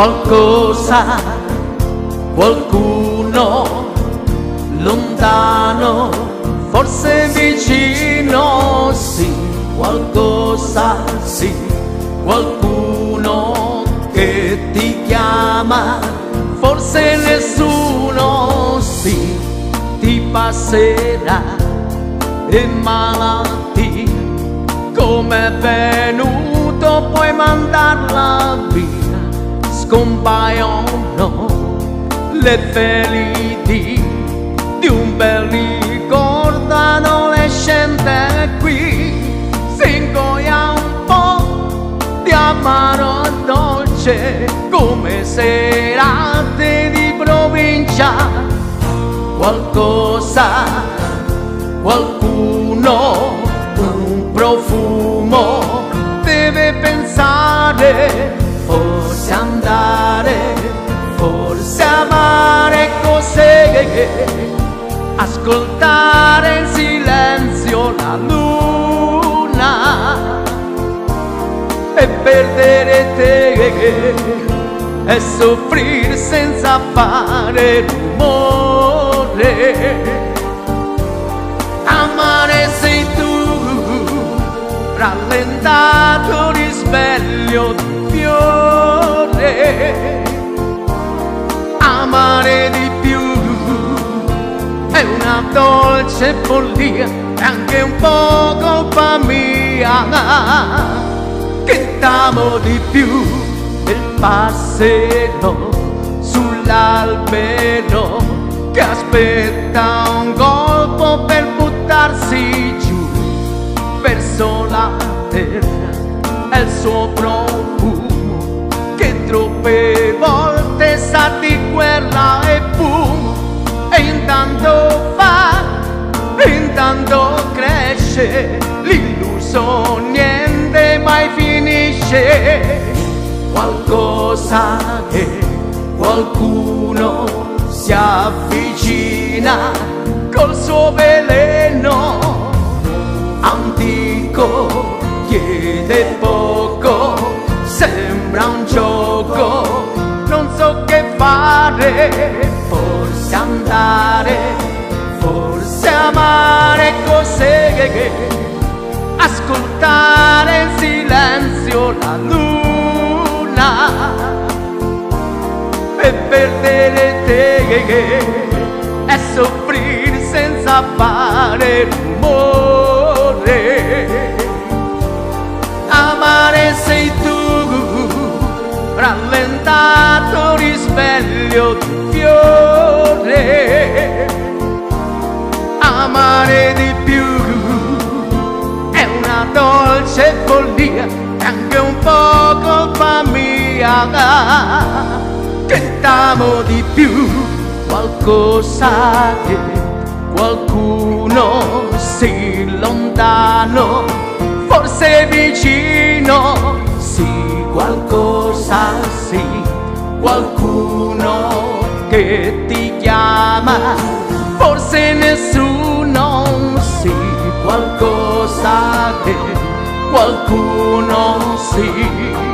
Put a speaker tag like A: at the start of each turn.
A: qualcosa, qualcuno lontano, forse vicino, sì, qualcosa, sì, qualcuno che ti chiama, forse nessuno, sì, ti passerà e malattia, come è venuto puoi mandarla via scompaiono le feriti di un bel ricordo adolescente qui. Si ingoia un po' di amaro dolce come serate di provincia qualcosa qualcuno un profumo deve pensare forse andare, forse amare cos'è, ascoltare in silenzio la luna. E perdere te e soffrire senza fare rumore. Amare sei tu, rallentato amare di più. È una dolce follia è anche un po' colpa mia che t'amo di più. Il passero sull'albero che aspetta un colpo per buttarsi giù verso la terra è il suo profumo troppe volte sa di guerra e boom e intanto fa, intanto cresce l'illuso niente mai finisce. Qualcosa che qualcuno si avvicina col suo veleno. Antico chiede poco sembra un gioco, non so che fare, forse andare, forse amare cos'è, ascoltare in silenzio la luna. E perdere te e soffrire senza fare rumore. Risveglio di fiore amare di più è una dolce follia è anche un po' colpa mia t'amo di più qualcosa che qualcuno si lontano forse vicino qualcosa sì, qualcuno qualcosa che qualcuno sì.